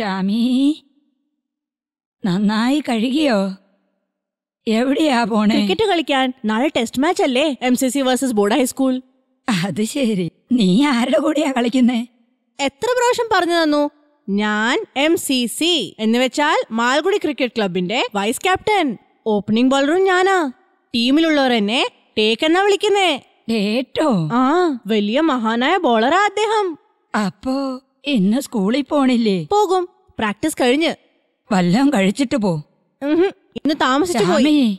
ചാമി നന്നായി കഴുകിയോ? എവിടെയാ പോണേ? ക്രിക്കറ്റ് കളിക്കാൻ നാളെ ടെസ്റ്റ് മാച്ച് അല്ലേ? M C C versus board high school അത് ശരി. നീ ആരുടെ കൂടെയാ കളിക്കുന്നേ? എത്ര പ്രാവശ്യം പറഞ്ഞു തന്നു? ഞാൻ എം സി സി എന്ന് വെച്ചാൽ മാൽഗുഡി ക്രിക്കറ്റ് ക്ലബിന്റെ വൈസ് ക്യാപ്റ്റൻ. ഓപ്പണിംഗ് ബോളറും ഞാനാ. ടീമിലുള്ളവർ എന്നെ ടേക്ക് എന്നാ വിളിക്കുന്നേ. കേട്ടോ ആ വലിയ മഹാനായ ബോളറാ അദ്ദേഹം. അപ്പോ ഇന്ന് സ്കൂളിൽ പോണില്ലേ? പോകും. പ്രാക്ടീസ് കഴിഞ്ഞ്. വല്ലം കഴിച്ചിട്ട് പോ. ഇന്ന് താമസിച്ചു പോയി.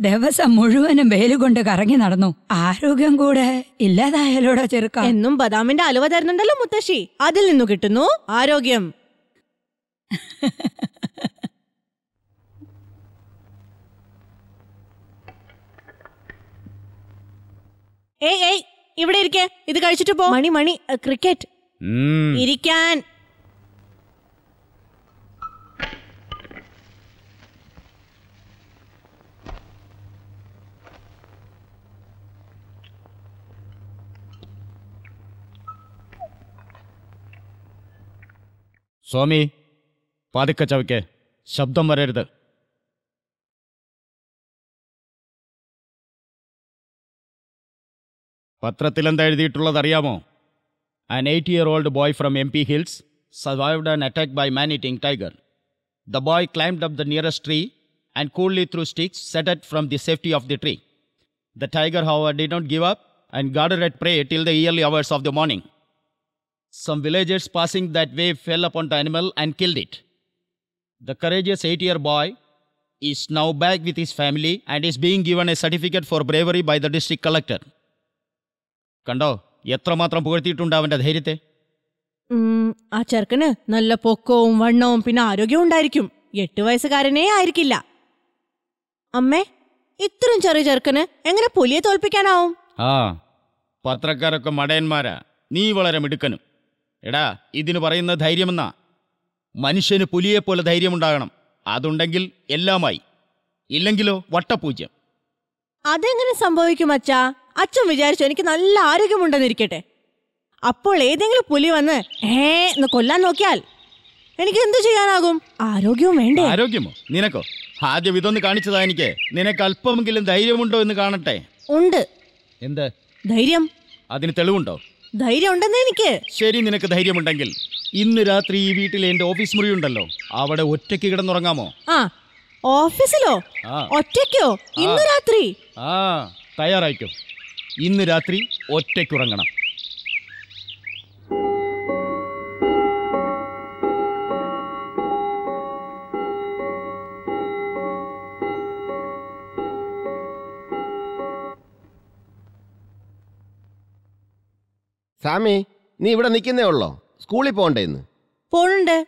ദിവസം മുഴുവനും വെയിൽ കൊണ്ട് കറങ്ങി നടന്നു. ആരോഗ്യം കൂടെ ഇല്ലാതായാലോടാ ചെറുക്ക. എന്നും ബദാമിന്റെ അലുവ തരുന്നുണ്ടല്ലോ മുത്തശ്ശി. അതിൽ നിന്നു കിട്ടുന്നു ആരോഗ്യം. ഏയ് ഏയ് ഇവിടെ ഇരിക്കേ. ഇത് കഴിച്ചിട്ട് പോ. മണി മണി ക്രിക്കറ്റ്. ഇരിക്കാൻ. സ്വാമി പതുക്കെ ചവയ്ക്ക് ശബ്ദം വരരുത് പത്രത്തിൽ എന്താ എഴുതിയിട്ടുള്ളത് അറിയാമോ an eight year old boy from M P hills survived an attack by man eating tiger the boy climbed up the nearest tree and coolly threw sticks seated from the safety of the tree the tiger hover did not give up and guarded at prey till the early hours of the morning. Some villagers passing that way fell upon the animal and killed it. The courageous eight year boy is now back with his family and is being given a certificate for bravery by the district collector. കണ്ടോ എത്രമാത്രം പുകഴ്ത്തിയിട്ടുണ്ട് അവന്റെ ധൈര്യത്തെ ആ ചെറുക്കന് നല്ല പൊക്കവും വണ്ണവും പിന്നെ ആരോഗ്യവും ഉണ്ടായിരിക്കും എട്ട് വയസ്സുകാരനേ ആയിരിക്കില്ല അമ്മേ ഇത്രയും ചെറിയ ചെറുക്കന് എങ്ങനെ പുലിയെ തോൽപ്പിക്കാനാവും ആ പത്രക്കാരൊക്കെ മടയന്മാരാ നീ വളരെ മിടുക്കനും എടാ ഇതിന് പറയുന്ന ധൈര്യമെന്നാ. മനുഷ്യന് പുലിയെപ്പോലെ ധൈര്യമുണ്ടാകണം. അതുണ്ടെങ്കിൽ എല്ലാമായി. ഇല്ലെങ്കിലോ വട്ടപൂജ്യം. അതെങ്ങനെ സംഭവിക്കും അച്ഛാ? അച്ഛൻ വിചാരിച്ചു എനിക്ക് നല്ല ആരോഗ്യമുണ്ടെന്നിരിക്കട്ടെ. അപ്പോൾ ഏതെങ്കിലും പുലി വന്ന് ഏ എന്ന് കൊല്ലാൻ നോക്കിയാൽ എനിക്ക് എന്തു ചെയ്യാനാകും? ആരോഗ്യവും വേണ്ടേ? ആരോഗ്യമോ? നിനക്കോ? ആദ്യം ഇതൊന്ന് കാണിച്ചതാ എനിക്ക്. നിനക്ക് അല്പമെങ്കിലും ധൈര്യമുണ്ടോ എന്ന് കാണട്ടെ. ഉണ്ട്. എന്ത്? ധൈര്യം. അതിന് തെളിവുണ്ടോ? ധൈര്യം ഉണ്ടെന്ന് എനിക്ക്. ശരി നിനക്ക് ധൈര്യമുണ്ടെങ്കിൽ. ഇന്ന് രാത്രി ഈ വീട്ടിൽ എന്റെ ഓഫീസ് മുറി ഉണ്ടല്ലോ അവിടെ ഒറ്റയ്ക്ക് കിടന്നുറങ്ങാമോ? ആ ഓഫീസിലോ? ഒറ്റയ്ക്കോ? ഇന്ന് രാത്രി? ആ തയ്യാറായിക്കോ. ഇന്ന് രാത്രി ഒറ്റയ്ക്കുറങ്ങണം സാമി നീ ഇവിടെ നിൽക്കുന്നേ ഉള്ളോ? സ്കൂളിൽ പോകണ്ടേ ഇന്ന്? പോണുണ്ട്.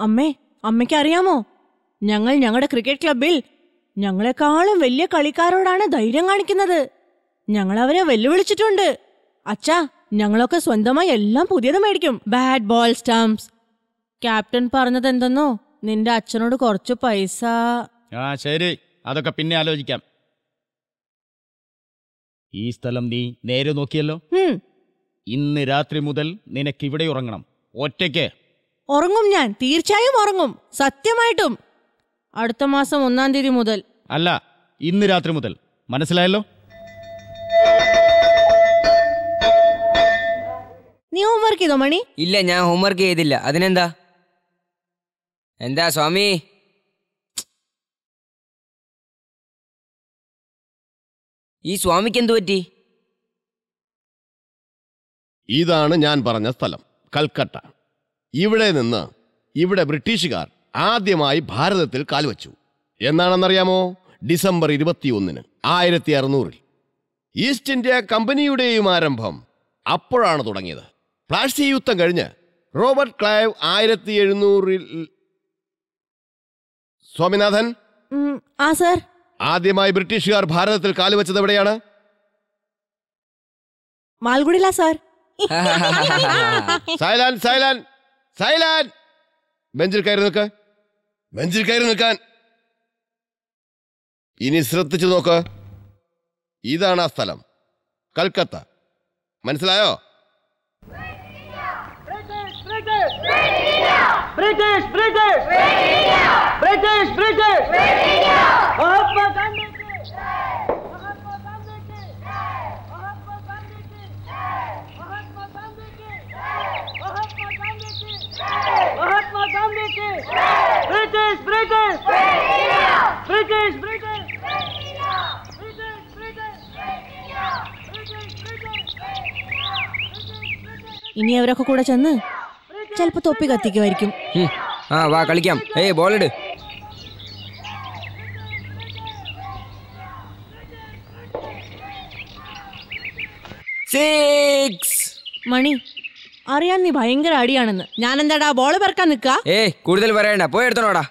അമ്മേ അമ്മയ്ക്ക് അറിയാമോ ഞങ്ങൾ ഞങ്ങളുടെ ക്രിക്കറ്റ് ക്ലബിൽ ഞങ്ങളെക്കാളും വലിയ കളിക്കാരോടാണ് ധൈര്യം കാണിക്കുന്നത്. ഞങ്ങൾ അവരെ വെല്ലുവിളിച്ചിട്ടുണ്ട്. അച്ഛാ ഞങ്ങളൊക്കെ സ്വന്തമായി എല്ലാം പുതിയത് മേടിക്കും. ബാറ്റ് ബോൾ സ്റ്റംപ്സ് ക്യാപ്റ്റൻ പറഞ്ഞത് എന്തെന്നോ? നിന്റെ അച്ഛനോട് കുറച്ച് പൈസ. ആ ശരി. അതൊക്കെ പിന്നെ ആലോചിക്കാം. ഈ സ്ഥലം നീ നേരെ നോക്കിയല്ലോ? ഹും ഇന്ന് രാത്രി മുതൽ നിനക്ക് ഇവിടെ ഉറങ്ങണം. ഒറ്റയ്ക്ക്. ഉറങ്ങും ഞാൻ. തീർച്ചയായും ഉറങ്ങും. സത്യമായിട്ടും. അടുത്ത മാസം ഒന്നാം തീയതി മുതൽ. അല്ല ഇന്ന് രാത്രി മുതൽ. മനസ്സിലായല്ലോ? നീ ഹോംവർക്ക് ചെയ്തോ മണി? ഇല്ല ഞാൻ ഹോംവർക്ക് ചെയ്തില്ല. അതിനെന്താ? എന്താ സ്വാമി? ഈ സ്വാമിക്ക് എന്തു പറ്റി? ഇതാണ് ഞാൻ പറഞ്ഞ സ്ഥലം കൽക്കട്ട. ഇവിടെ നിന്ന് ഇവിടെ ബ്രിട്ടീഷുകാർ ആദ്യമായി ഭാരതത്തിൽ കാൽവച്ചു എന്നാണെന്നറിയാമോ? ഡിസംബർ ഇരുപത്തിയൊന്നിന് ആയിരത്തി അറുന്നൂറിൽ ഈസ്റ്റ് ഇന്ത്യ കമ്പനിയുടെയും ആരംഭം അപ്പോഴാണ് തുടങ്ങിയത്. പ്ലാസി യുദ്ധം കഴിഞ്ഞ് റോബർട്ട് ക്ലൈവ് ആയിരത്തി എഴുന്നൂറിൽ സ്വാമിനാഥൻ ആ സർ. ആദ്യമായി ബ്രിട്ടീഷുകാർ ഭാരതത്തിൽ കാലുവച്ചത് എവിടെയാണ്? മാൽഗുഡില സാർ. സൈലാൻ സൈലാൻ സൈലാൻ. ബെഞ്ചിൽ കയറി നിൽക്ക. ബെഞ്ചിൽ കയറി നിൽക്കാൻ. ഇനി ശ്രദ്ധിച്ചു നോക്ക്. ഇതാണ് ആ സ്ഥലം. കൽക്കത്ത. മനസ്സിലായോ? British British British British! British! British, British! British, British! British, British! ഇനി അവരൊക്കെ കൂടെ ചെന്ന് ചിലപ്പോ തൊപ്പി കത്തിക്കുമായിരിക്കും. ആ വാ കളിക്കാം ഏയ് ബോളിട് സിക്സ് മണി അറിയാൻ നീ ഭയങ്കര അടിയാണെന്ന്. ഞാൻ എന്താടാ ബോൾ പറക്കാൻ നിക്കാ ഏയ് കൂടുതൽ പറയണ്ട പോയി എടുത്തോളാടാ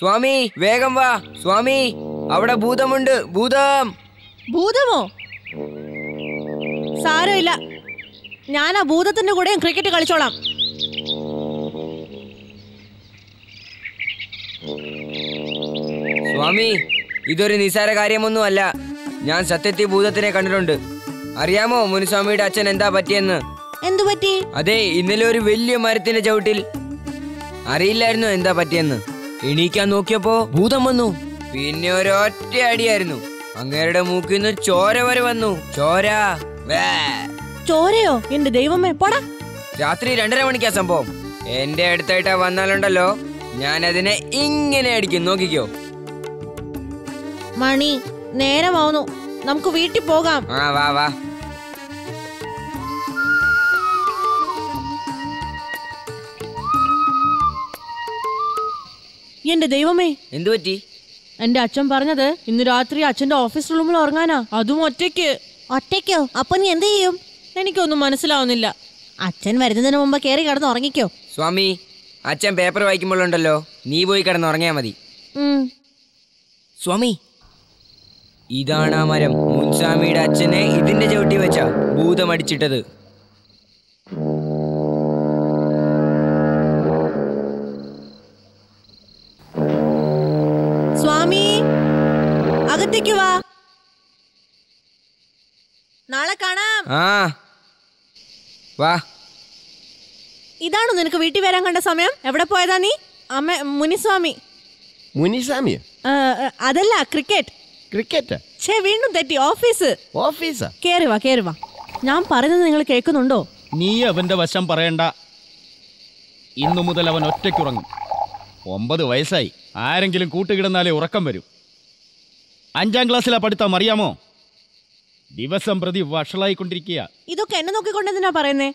സ്വാമി വേഗം വാ. സ്വാമി അവിടെ ഭൂതമുണ്ട്. ഭൂതം. ഭൂതമോ? സാരമില്ല. ഞാൻ ആ ഭൂതത്തിന്റെ കൂടെ ക്രിക്കറ്റ് കളിച്ചോളാം. സ്വാമി ഇതൊരു നിസാര കാര്യമൊന്നുമല്ല. ഞാൻ സത്യത്തിൽ ഭൂതത്തിനെ കണ്ടിട്ടുണ്ട്. അറിയാമോ മുനുസ്വാമിയുടെ അച്ഛൻ എന്താ പറ്റിയെന്ന്? എന്തു പറ്റി? അതെ ഇന്നലെ ഒരു വലിയ മരത്തിന്റെ ചവിട്ടിൽ. അറിയില്ലായിരുന്നു എന്താ പറ്റിയെന്ന്. എണീക്കാൻ നോക്കിയപ്പോ ഭൂതം വന്നു. പിന്നെ ഒരൊറ്റ അടിയായിരുന്നു. അങ്ങേരുടെ മൂക്കിൽ നിന്ന് ചോര വരെ വന്നു. ചോര. ചോരയോ? എന്റെ ദൈവമേ പോടാ. രാത്രി രണ്ടര മണിക്കാ സംഭവം. എന്റെ അടുത്തായിട്ടാ വന്നാലുണ്ടല്ലോ. ഞാൻ അതിനെ ഇങ്ങനെ അടിക്കും. നോക്കിക്കോ. മണി നേരമാവുന്നു. നമുക്ക് വീട്ടിൽ പോകാം. ആ വാ വാ. എന്റെ ദൈവമേ. എന്തു പറ്റി? എന്റെ അച്ഛൻ പറഞ്ഞത് ഇന്ന് രാത്രി അച്ഛന്റെ ഓഫീസ് റൂമിൽ ഉറങ്ങാനാ. അതും ഒറ്റയ്ക്ക്. ഒറ്റയ്ക്കോ? അപ്പൊ നീ എന്ത് ചെയ്യും? എനിക്കൊന്നും മനസ്സിലാവുന്നില്ല. അച്ഛൻ വരുന്നതിന് മുമ്പ് കയറി കിടന്ന് ഉറങ്ങിക്കോ. സ്വാമി അച്ഛൻ പേപ്പർ വായിക്കുമ്പോഴുണ്ടല്ലോ. നീ പോയി കിടന്ന് ഉറങ്ങിയാ മതി. സ്വാമി ഇതാണ് ആ മരം. മുൻസ്വാമിയുടെ അച്ഛനെ ഇതിന്റെ ചവിട്ടി വെച്ച ഭൂതമടിച്ചിട്ടത്. വാ നാളെ കാണാം. ആ. വാ. ഇതാണോ നിനക്ക് വീട്ടിൽ വരാൻ കണ്ട സമയം? എവിടെ പോയതാ നീ? അമ്മ മുനിസ്വാമി. മുനിസ്വാമി അതല്ല ക്രിക്കറ്റ്. ക്രിക്കറ്റ്? ഛേ വീണ്ടും തെറ്റി. ഓഫീസ്. ഓഫീസാ? കേറി വാ കേറി വാ. ഞാൻ പറയുന്നത് നിങ്ങൾ കേൾക്കുന്നുണ്ടോ? നീ അവന്റെ വശം പറയണ്ട. ഇന്നു മുതൽ അവൻ ഒറ്റയ്ക്കുറങ്ങും. ഒമ്പത് വയസ്സായി. ആരെങ്കിലും കൂട്ടുകിടന്നാലേ ഉറക്കം വരും. അഞ്ചാം ക്ലാസ്സിലാ പഠിത്തം അറിയാമോ? ദിവസം പ്രതി വഷളായിക്കൊണ്ടിരിക്കുക ഇതൊക്കെ എന്നെ നോക്കിക്കൊണ്ടെന്തിനാ പറയുന്നേ?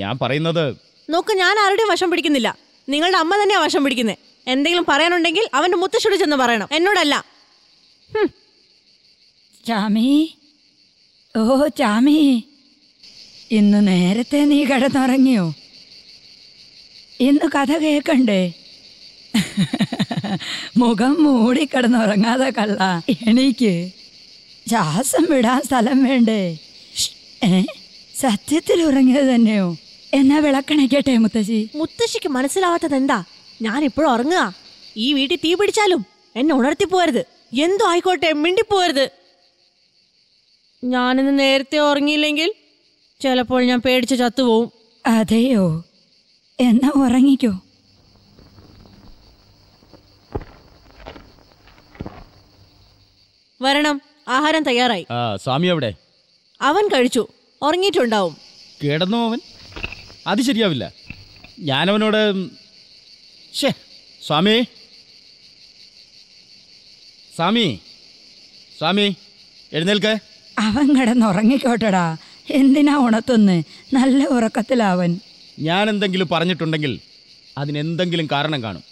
ഞാൻ പറയുന്നത് നോക്ക് ഞാൻ ആരുടെയും വശം പിടിക്കുന്നില്ല. നിങ്ങളുടെ അമ്മ തന്നെയാ വശം പിടിക്കുന്നത് എന്തെങ്കിലും പറയാനുണ്ടെങ്കിൽ അവന്റെ മുത്തശ്ശിയോട് ചെന്ന് പറയണം. എന്നോടല്ല. ചാമി. ഓ ചാമി. ഇന്ന് നേരത്തെ നീ കിടന്നുറങ്ങിയോ? ഇന്ന് കഥ കേക്കണ്ടേ മുഖം മൂടിക്കിടന്ന് ഉറങ്ങാതെ കള്ള. എണീക്ക്. ശ്വാസം വിടാൻ സ്ഥലം വേണ്ടേ? ഏ? സത്യത്തിൽ ഉറങ്ങിയത് തന്നെയോ? എന്നാ വിളക്കണയ്ക്കട്ടെ മുത്തശ്ശി? മുത്തശ്ശിക്ക് മനസ്സിലാവാത്തത് എന്താ? ഞാൻ ഇപ്പോഴും ഉറങ്ങുക. ഈ വീട്ടിൽ തീ പിടിച്ചാലും എന്നെ ഉണർത്തി പോരുത് എന്തോ ആയിക്കോട്ടെ മിണ്ടിപ്പോരുത് ഞാനിന്ന് നേരത്തെ ഉറങ്ങിയില്ലെങ്കിൽ ചിലപ്പോൾ ഞാൻ പേടിച്ച് ചത്തുപോവും. അതെയോ? എന്നാ ഉറങ്ങിക്കോ. വരണം. ആഹാരം തയ്യാറായി. ആ സ്വാമി എവിടെ? അവൻ കഴിച്ചു. ഉറങ്ങിയിട്ടുണ്ടാവും. കിടന്നോ അവൻ? അത് ശരിയാവില്ല. ഞാനവനോട് ഷേ സ്വാമി. സ്വാമി സ്വാമി എഴുന്നേൽക്ക്. അവൻ കിടന്നുറങ്ങിക്കോട്ടടാ. എന്തിനാ ഉണത്തുന്ന് നല്ല ഉറക്കത്തിലാവൻ ഞാൻ എന്തെങ്കിലും പറഞ്ഞിട്ടുണ്ടെങ്കിൽ അതിനെന്തെങ്കിലും കാരണം കാണും.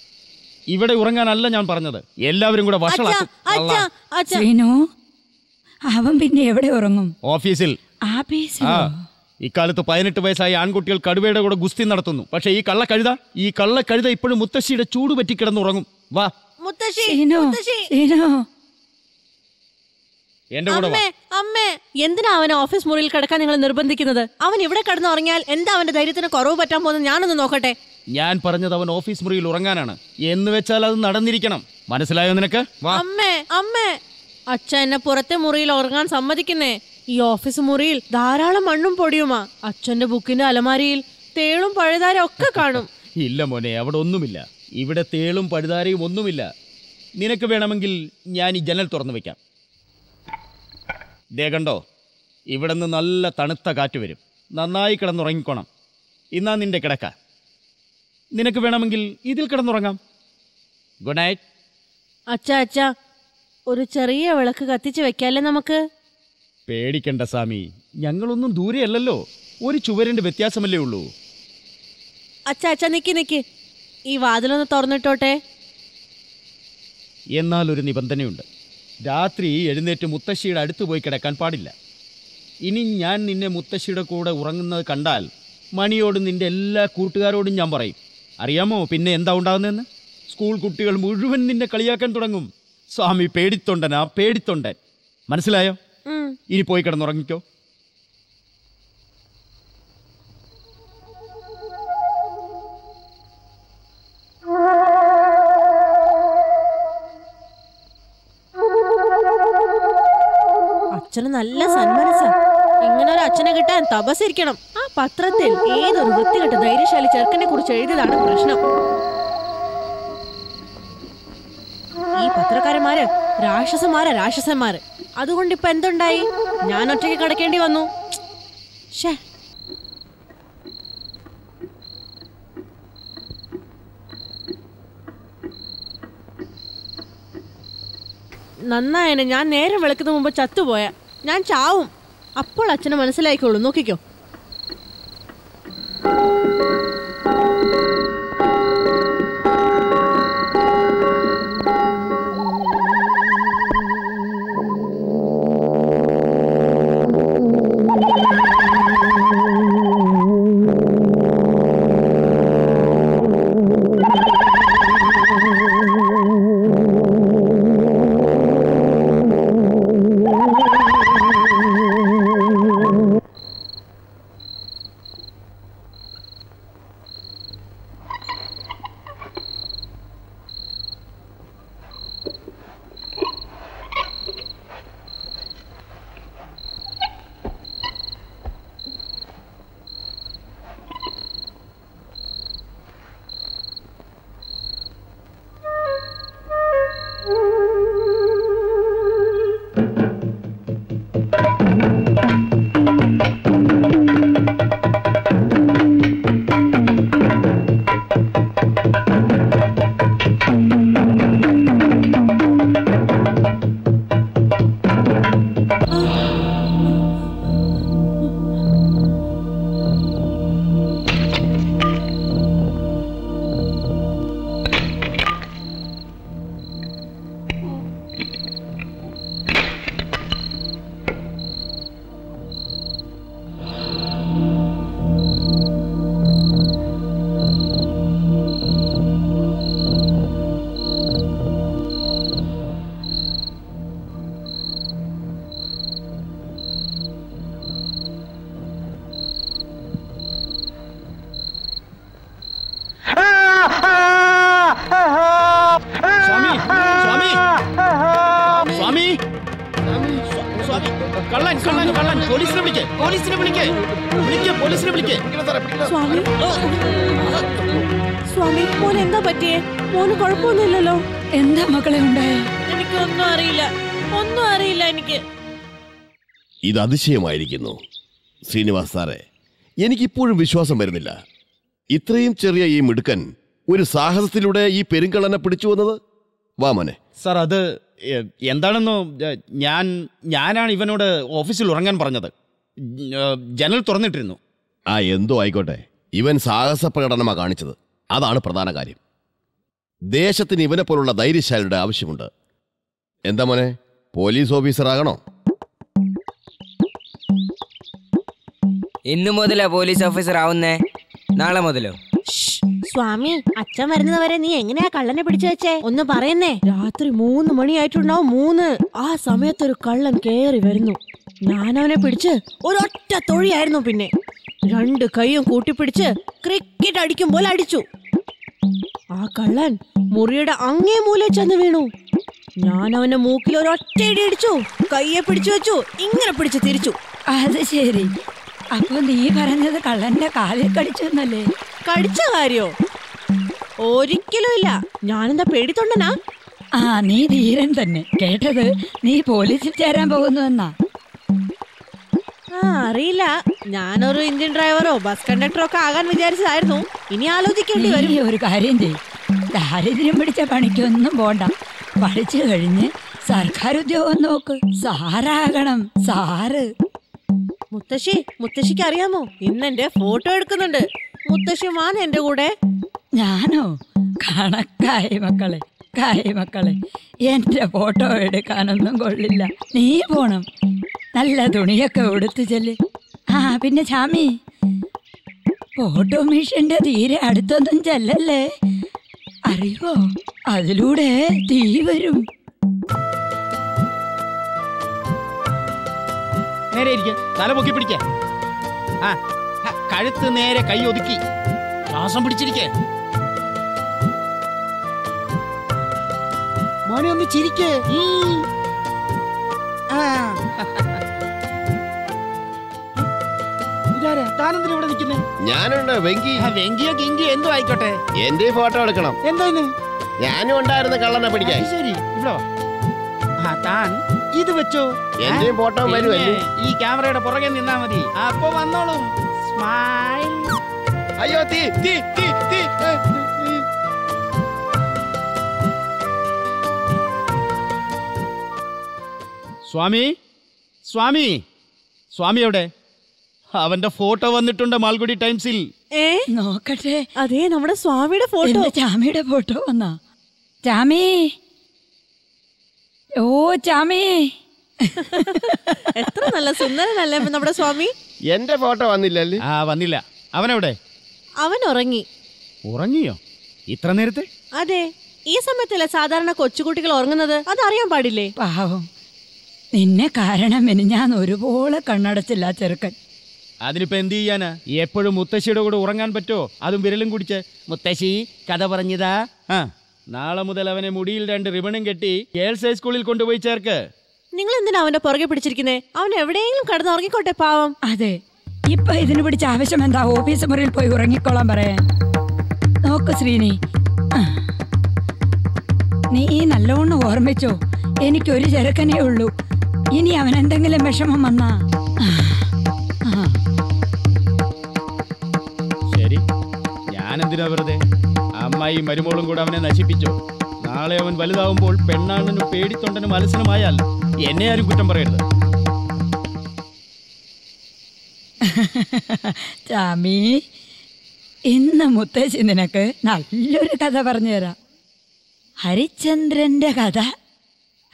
ഇവിടെ ഉറങ്ങാനല്ല ഞാൻ പറഞ്ഞത്. എല്ലാവരും കൂടെ ശ്രീനു അവൻ പിന്നെ എവിടെ ഉറങ്ങും? ഓഫീസിൽ. ആ ഇക്കാലത്ത് പതിനെട്ട് വയസ്സായ ആൺകുട്ടികൾ കടുവയുടെ കൂടെ ഗുസ്തി നടത്തുന്നു. പക്ഷേ ഈ കള്ള കഴുത ഈ കള്ള കഴുത ഇപ്പോഴും മുത്തശ്ശിയുടെ ചൂട് പറ്റി കിടന്നുറങ്ങും വാ. എന്റെ കൂടെ വാ. അമ്മേ അമ്മേ. എന്തിനാ അവനെ ഓഫീസ് മുറിയിൽ കിടക്കാൻ നിങ്ങൾ നിർബന്ധിക്കുന്നത്? അവൻ ഇവിടെ കിടന്നുറങ്ങിയാൽ എന്താ അവന്റെ ധൈര്യത്തിന് കുറവ് പറ്റാൻ പോകുന്നത്? ഞാനൊന്ന് നോക്കട്ടെ. ഞാൻ പറഞ്ഞത് അവൻ ഓഫീസ് മുറിയിൽ ഉറങ്ങാനാണ്. എന്ന് വെച്ചാൽ അത് നടന്നിരിക്കണം. മനസ്സിലായോ നിനക്ക്? അമ്മേ അമ്മേ. അച്ഛ എന്നെ പുറത്തെ മുറിയിൽ ഉറങ്ങാൻ സമ്മതിക്കുന്നേ. ഈ ഓഫീസ് മുറിയിൽ ധാരാളം മണ്ണും പൊടിയുമാ. അച്ഛന്റെ ബുക്കിന്റെ അലമാരിയിൽ തേളും പഴുതാരും ഒക്കെ കാണും. ഇല്ല മോനെ അവിടെ ഒന്നുമില്ല. ഇവിടെ തേളും പഴുതാരയും ഒന്നുമില്ല. നിനക്ക് വേണമെങ്കിൽ ഞാൻ ഈ ജനൽ തുറന്നു വെക്കാം. ദേ കണ്ടോ? ഇവിടെ നിന്ന് നല്ല തണുത്ത കാറ്റ് വരും. നന്നായി കിടന്നുറങ്ങിക്കോണം. ഇന്നാ നിന്റെ കിടക്ക. നിനക്ക് വേണമെങ്കിൽ ഇതിൽ കിടന്നുറങ്ങാം. Good night. അച്ഛാ അച്ഛാ ഒരു ചെറിയ വിളക്ക് കത്തിച്ച് വെക്കാല്ലേ നമുക്ക്? പേടിക്കണ്ട സ്വാമി ഞങ്ങളൊന്നും ദൂരെയല്ലല്ലോ. ഒരു ചുവരിന്റെ വ്യത്യാസമല്ലേ ഉള്ളൂ. അച്ഛാ അച്ഛാ നിക്കി നിക്കി. ഈ വാതിലൊന്ന് തുറന്നിട്ടോട്ടെ. എന്നാൽ ഒരു നിബന്ധനയുണ്ട്. രാത്രി എഴുന്നേറ്റ് മുത്തശ്ശിയുടെ അടുത്ത് പോയി കിടക്കാൻ പാടില്ല. ഇനി ഞാൻ നിന്നെ മുത്തശ്ശിയുടെ കൂടെ ഉറങ്ങുന്നത് കണ്ടാൽ മണിയോടും നിന്റെ എല്ലാ കൂട്ടുകാരോടും ഞാൻ പറയും. അറിയാമോ പിന്നെ എന്താ ഉണ്ടാകുന്നതെന്ന്? സ്കൂൾ കുട്ടികൾ മുഴുവൻ നിന്നെ കളിയാക്കാൻ തുടങ്ങും. സ്വാമി പേടിത്തൊണ്ടനാ പേടിത്തൊണ്ടൻ. മനസ്സിലായോ? ഇനി പോയി കിടന്നുറങ്ങിക്കോ. അച്ഛന് നല്ല സന്മനസ്സാ. ഇങ്ങനെ ഒരു അച്ഛനെ കിട്ടാൻ തപസിരിക്കണം പത്രത്തിൽ ഏതൊരു വൃത്തികെട്ട ധൈര്യശാലി ചെറുക്കനെ കുറിച്ച് എഴുതിയതാണ് പ്രശ്നം. ഈ പത്രക്കാരന്മാര് രാക്ഷസന്മാരാ രാക്ഷസന്മാര്. അതുകൊണ്ട് ഇപ്പൊ എന്തുണ്ടായി? ഞാൻ ഒറ്റയ്ക്ക് കിടക്കേണ്ടി വന്നു. നന്നായനെ ഞാൻ നേരം വെളുക്കുന്ന മുമ്പ് ചത്തുപോയ. ഞാൻ ചാവും. അപ്പോൾ അച്ഛനെ മനസ്സിലായിക്കോളൂ. നോക്കിക്കോ. മോൻ എന്താ പറ്റിയേ? മോന് കുഴപ്പമൊന്നുമില്ലല്ലോ. എന്താ മക്കളെ ഉണ്ടായ? എനിക്കൊന്നും അറിയില്ല. ഒന്നും അറിയില്ല എനിക്ക്. ഇത് അതിശയമായിരിക്കുന്നു. ശ്രീനിവാസ് സാറേ എനിക്കിപ്പോഴും വിശ്വാസം വരുന്നില്ല. ഇത്രയും ചെറിയ ഈ മിടുക്കൻ ഒരു സാഹസത്തിലൂടെ ഈ പെരുങ്കളനെ പിടിച്ചു വന്നത്? വാമനെ സാർ അത് എന്താണെന്നോ ഞാൻ ഞാനാണ് ഇവനോട് ഓഫീസിൽ ഉറങ്ങാൻ പറഞ്ഞത്. ജനൽ തുറന്നിട്ടിരുന്നു. ആ എന്തോ ആയിക്കോട്ടെ. ഇവൻ സാഹസ പ്രകടനമാണ് കാണിച്ചത്. അതാണ് പ്രധാന കാര്യം. ദേശത്തിന് ഇവനെ പോലുള്ള ധൈര്യശാലിയുടെ ആവശ്യമുണ്ട്. എന്താ മോനെ? പോലീസ് ഓഫീസറാകണോ? ആകണോ ഇന്നു മുതലാ പോലീസ് ഓഫീസർ ആവുന്നേ നാളെ മുതലോ. സ്വാമി അച്ഛൻ വരുന്നവരെ നീ എങ്ങനെയാ കള്ളനെ പിടിച്ചു വെച്ചേ? ഒന്ന് പറയുന്നേ. രാത്രി മൂന്ന് മണിയായിട്ടുണ്ടാവും മൂന്ന്. ആ സമയത്തൊരു കള്ളൻ കേറി വരുന്നു. ഞാനവനെ പിടിച്ച് ഒരൊറ്റ തൊഴിയായിരുന്നു പിന്നെ. രണ്ട് കൈയും കൂട്ടിപ്പിടിച്ച് ക്രിക്കറ്റ് അടിക്കും പോലെ അടിച്ചു. ആ കള്ളൻ മുറിയുടെ അങ്ങേ മൂലെ ചെന്ന് വീണു. ഞാൻ അവന്റെ മൂക്കിൽ ഒരു ഒറ്റയടി അടിച്ചു കയ്യെ പിടിച്ചു വെച്ചു. ഇങ്ങനെ പിടിച്ചു തിരിച്ചു. അത് ശരി. അപ്പൊ നീ പറഞ്ഞത് കള്ളന്റെ കാലിൽ കടിച്ചു എന്നല്ലേ? കടിച്ച കാര്യോ? ഒരിക്കലും ഇല്ല. ഞാനെന്താ പേടിത്തൊണ്ടനാ? ആ നീ ധീരൻ തന്നെ. കേട്ടത് നീ പോലീസിൽ ചേരാൻ പോകുന്നുവെന്നാ ആ അറിയില്ല. ഞാനൊരു ഇന്ത്യൻ ഡ്രൈവറോ ബസ് കണ്ടക്ടറോ ഒക്കെ ആകാൻ വിചാരിച്ചതായിരുന്നു. ഇനി ആലോചിക്കേണ്ടി വരും. ഒരു കാര്യം ചെയ്യും. ദാരിദ്ര്യം പിടിച്ച പണിക്കൊന്നും പോണ്ട. പഠിച്ചു കഴിഞ്ഞ് സർക്കാർ ഉദ്യോഗം നോക്ക്. സാറാകണം സാറ്. മുത്തശ്ശി മുത്തശ്ശിക്ക് അറിയാമോ? ഇന്ന് എന്റെ ഫോട്ടോ എടുക്കുന്നുണ്ട്. മുത്തശ്ശി മാൻ എന്റെ കൂടെ. ഞാനോ? കണക്കായി മക്കളെ കായി മക്കളെ. എന്റെ ഫോട്ടോ എടുക്കാനൊന്നും കൊള്ളില്ല. നീ പോണം. നല്ല തുണിയൊക്കെ ഉടുത്തു ചെല്ല്. പിന്നെ ചാമി? ഓട്ടോമേഷന്റെ മിഷന്റെ തീരെ അടുത്തൊന്നും ചെല്ലല്ലേ? അറിയോ അതിലൂടെ തീ വരും. നേരെ ഇരിക്ക. തല പൊക്കി പിടിക്ക. ആ കഴുത്ത് നേരെ കൈ ഒതുക്കി. ശ്വാസം പിടിച്ചിരിക്കേ. മോനെ ഒന്ന് ചിരിക്കേ. ഇതാരാ താനെന്തിനാ ഇവിടെ നിൽക്കുന്നേ? ഞാനുണ്ട് വെങ്കി. വെങ്കിയോ കിങ്കിയോ എന്തോ ആയിക്കോട്ടെ. എന്റെ ഫോട്ടോ എടുക്കണം. എന്തോ ഇന്ന്? ഞാനും ഉണ്ടായിരുന്ന കള്ളനെ പിടിക്കാൻ. ശരി ഇവിടെ താൻ ഇത് വെച്ചോ. എന്റെയും ഫോട്ടോ വരുമല്ലേ ഈ ക്യാമറയുടെ പുറകെ നിന്നാ മതി. അപ്പൊ വന്നോളൂ. സ്മൈൽ അയ്യോ തീ തീ തീ തീ. സ്വാമി സ്വാമി സ്വാമി എവിടെ? അവന്റെ ഫോട്ടോ വന്നിട്ടുണ്ട് മാൽഗുഡി ടൈംസിൽ. ഏ? നോക്കട്ടെ. അതേ നമ്മുടെ സ്വാമിയുടെ ഫോട്ടോ. ചാമിയുടെ ഫോട്ടോ വന്നാ. ചാമി. ഓ ചാമി. എത്ര നല്ല സുന്ദരനല്ലേ നമ്മുടെ സ്വാമി. എന്റെ ഫോട്ടോ വന്നില്ലല്ലേ ആ വന്നില്ല. അവനെവിടെ? അവൻ ഉറങ്ങി. ഉറങ്ങിയോ? ഇത്ര നേരത്തെ? അതെ. ഈ സമയത്തല്ലേ സാധാരണ കൊച്ചുകുട്ടികൾ ഉറങ്ങുന്നത്? അതറിയാൻ പാടില്ലേ? പാവം. നിന്നെ കാരണം ഞാൻ ഒരുപോലെ കണ്ണടച്ചില്ല ചെറുക്കൻ. അതിനിപ്പോ എന്ത് ചെയ്യാനാ? എപ്പോഴും മുത്തശ്ശിയുടെ കൂടെ ഉറങ്ങാൻ പറ്റോ അതും വിരലും കുടിച്ച് മുത്തശ്ശി കഥ പറഞ്ഞതാ. ആ നാളെ മുതൽ അവനെ മുടിയിൽ രണ്ട് റിബണും കെട്ടി ഗേൾസ് ഹൈസ്കൂളിൽ കൊണ്ടുപോയി ചേർക്ക്. നിങ്ങൾ എന്തിനാ അവന്റെ പുറകെ പിടിച്ചിരിക്കുന്നേ? അവൻ എവിടെയെങ്കിലും കിടന്ന് ഉറങ്ങിക്കോട്ടെ പാവം. അതെ ഇപ്പൊ ഇതിന് പിടിച്ച ആവശ്യം എന്താ? ഓഫീസ് മുറിയിൽ പോയി ഉറങ്ങിക്കോളാൻ പറയാൻ. നോക്ക് ശ്രീനി. നീ ഈ നല്ലോണം ഓർമ്മിച്ചോ? എനിക്കൊരു ചെറുക്കനേ ഉള്ളൂ. ഇനി അവൻ എന്തെങ്കിലും വിഷമം വന്നാ. അമ്മായി മരുമോളും കൂടെ അവനെ നശിപ്പിച്ചു. നാളെ അവൻ വലുതാവുമ്പോൾ പെണ്ണാണിനും പേടിത്തൊണ്ടനും അലസനുമായാൽ എന്നെ ആരും കുറ്റം പറയരുത്. ചാമി ഇന്ന് മുത്തശ്ശി നിനക്ക് നല്ലൊരു കഥ പറഞ്ഞു തരാം. ഹരിചന്ദ്രന്റെ കഥ.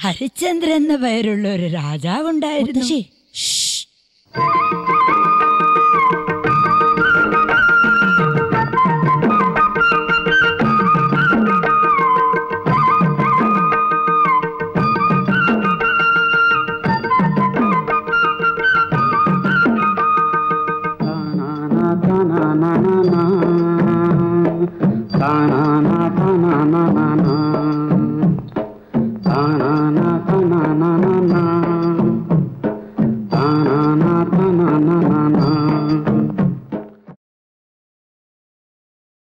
ഹരിചന്ദ്രൻ എന്ന പേരുള്ള ഒരു രാജാവുണ്ടായിരുന്നു.